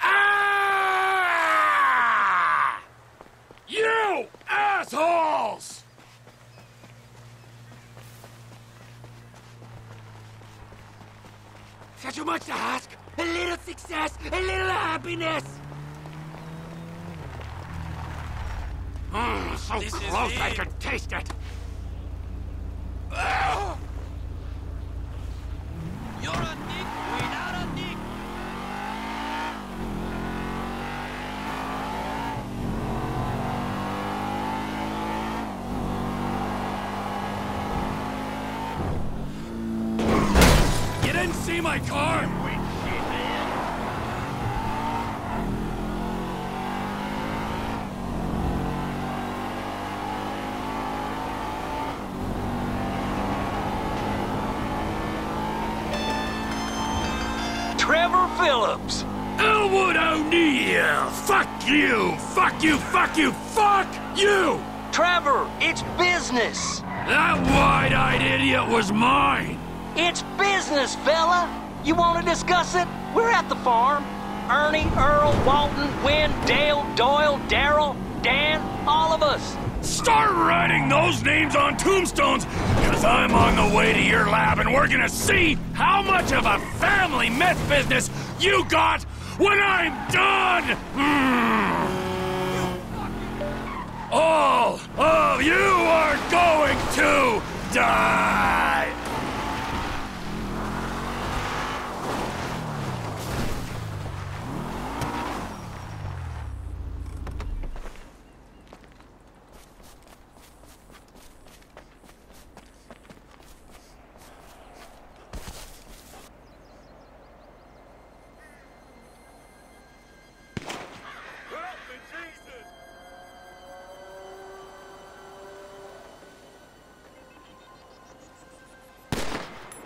Ah! You assholes! Is that too much to ask? A little success, a little happiness! Mmm, so This is close I could taste it! You're a dick without a dick. You didn't see my car? Trevor Philips. Elwood O'Neil! Fuck you! Fuck you! Fuck you! Fuck you! Trevor, it's business. That wide-eyed idiot was mine! It's business, fella. You want to discuss it? We're at the farm. Ernie, Earl, Walton, Wynn, Dale, Doyle, Daryl, Dan, all of us. Start writing those names on tombstones, because I'm on the way to your lab and we're gonna see how much of a family meth business you got when I'm done! Mm. All of you are going to die!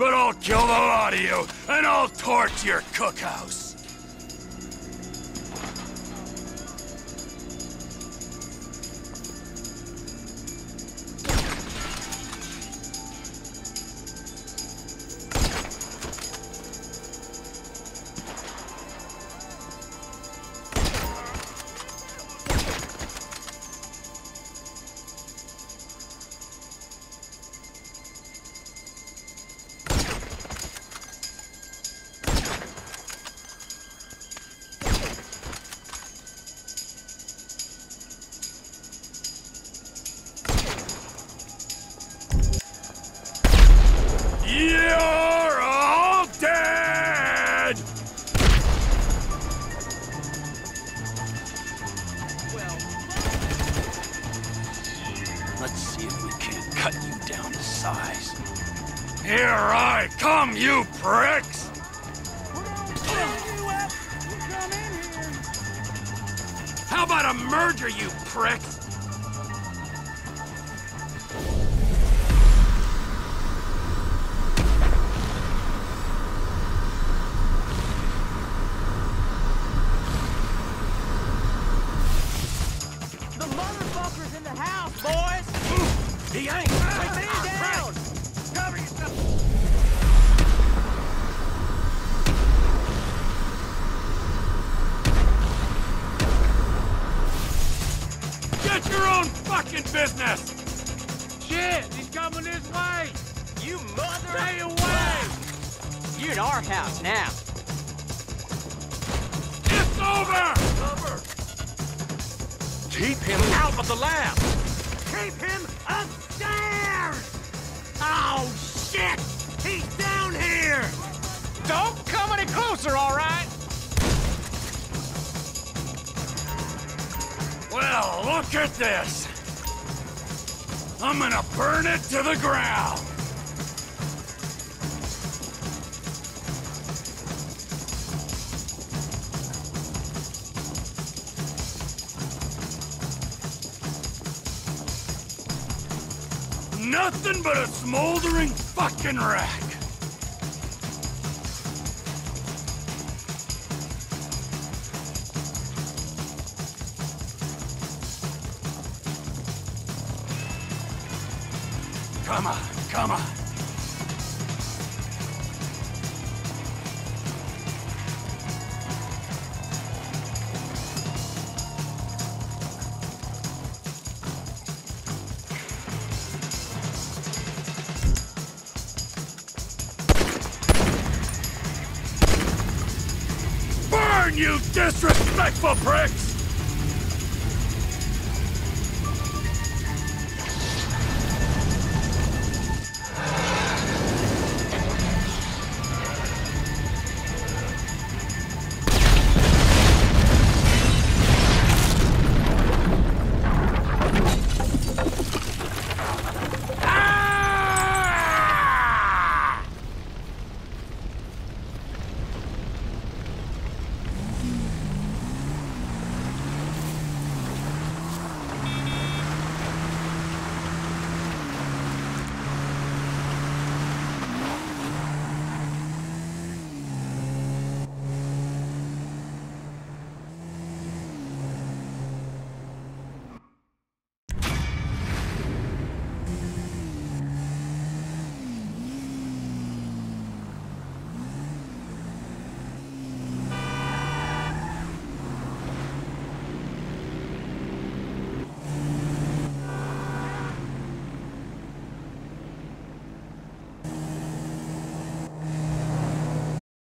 but I'll kill the lot of you, and I'll torch your cookhouse. Let's see if we can't cut you down to size. Here I come, you pricks! How about a merger, you pricks? Business! Shit, he's coming this way! You mother! Stay away! You're in our house now. It's over! Keep him out of the lab! Keep him upstairs! Oh, shit! He's down here! Don't come any closer, all right? Well, look at this! I'm gonna burn it to the ground! Nothing but a smoldering fucking wreck! Come on, come on. Burn, you disrespectful pricks!